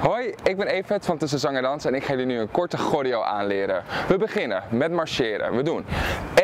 Hoi, ik ben Evert van Tussen Zang en Dans en ik ga jullie nu een korte choreo aanleren. We beginnen met marcheren. We doen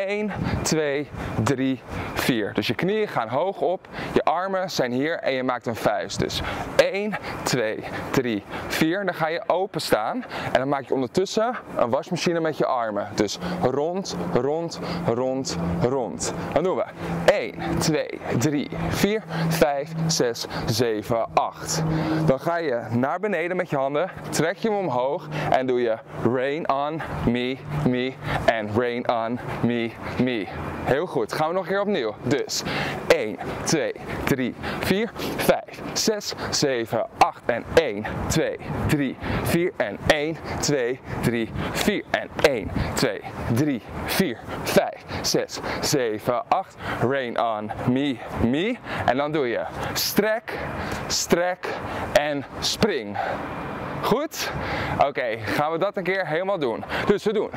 1, 2, 3, 4. Dus je knieën gaan hoog op, je armen zijn hier en je maakt een vuist. Dus 1, 2, 3, 4. Dan ga je open staan en dan maak je ondertussen een wasmachine met je armen. Dus rond, rond, rond, rond. Dan doen we 1, 2, 3, 4, 5, 6, 7, 8. Dan ga je naar beneden met je handen, trek je hem omhoog en doe je rain on me, me en rain on me, me. Heel goed, gaan we nog een keer opnieuw. Dus 1, 2, 3, 4, 5, 6, 7, 8 en 1, 2, 3, 4 en 1, 2, 3, 4 en 1, 2, 3, 4, 5, 6, 7, 8. Rain on me, me. En dan doe je strek, strek en spring. Goed? Oké, gaan we dat een keer helemaal doen. Dus we doen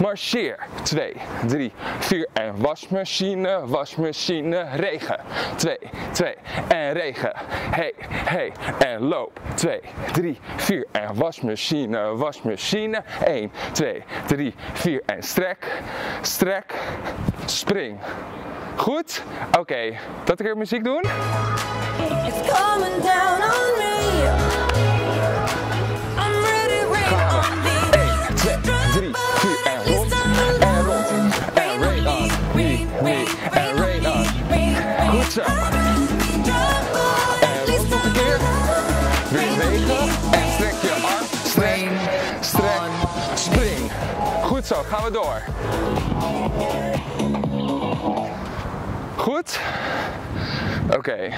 marcheer. 2, 3, 4 en wasmachine, wasmachine, regen. 2, 2 en regen. Hey, hey en loop. 2, 3, 4 en wasmachine, wasmachine. 1, 2, 3, 4 en strek, strek, spring. Goed? Oké, dat een keer muziek doen? It's. Zo. En rond nog een keer. Weer bewegen. En strek je arm. Strek, strek, spring. Goed zo, gaan we door. Goed? Oké.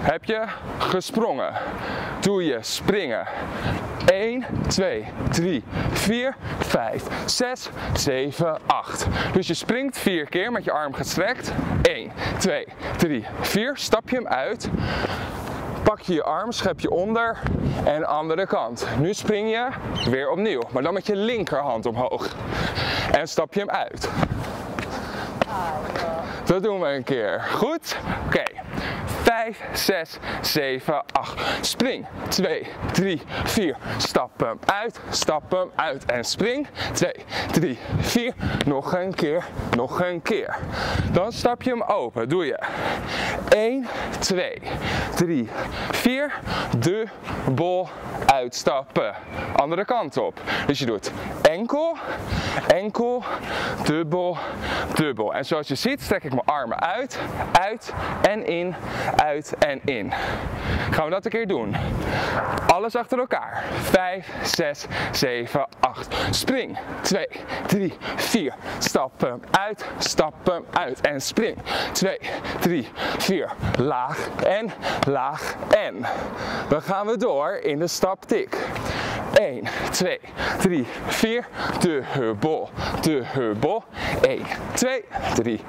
Heb je gesprongen? Doe je springen. 1, 2, 3, 4, 5, 6, 7, 8. Dus je springt vier keer met je arm gestrekt. 1, 2, 3, 4. Stap je hem uit. Pak je je arm, schep je onder en andere kant. Nu spring je weer opnieuw, maar dan met je linkerhand omhoog. En stap je hem uit. Dat doen we een keer. Goed? Oké. 5, 6, 7, 8. Spring. 2, 3, 4. Stap hem uit. Stap hem uit. En spring. 2, 3, 4. Nog een keer. Nog een keer. Dan stap je hem open. Doe je 1, 2, 3, 4. Dubbel uitstappen. Andere kant op. Dus je doet enkel, enkel, dubbel, dubbel. En zoals je ziet strek ik mijn armen uit, uit en in, uit en in. Gaan we dat een keer doen. Alles achter elkaar. 5, 6, 7, 8. Spring. 2, 3, 4. Stap hem uit, stap hem uit. En spring. 2, 3, 4. Laag en laag en. Dan gaan we door in de staptik. 1, 2, 3, 4. Dubbel, dubbel. 1, 2, 3.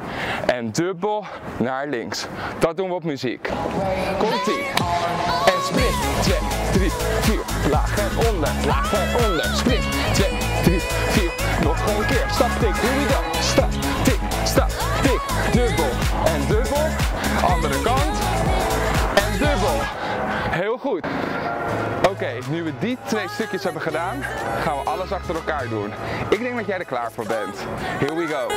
En dubbel naar links. Dat doen we op muziek. Komt ie. En spring. 2, 3, 4. Laag en onder, laag en onder. Spring. 2, Heel goed. Oké, nu we die twee stukjes hebben gedaan, gaan we alles achter elkaar doen. Ik denk dat jij er klaar voor bent. Here we go.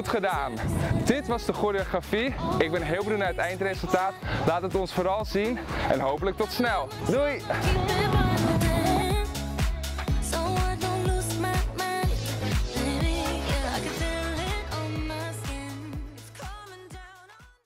Goed gedaan. Dit was de choreografie. Ik ben heel benieuwd naar het eindresultaat. Laat het ons vooral zien en hopelijk tot snel. Doei!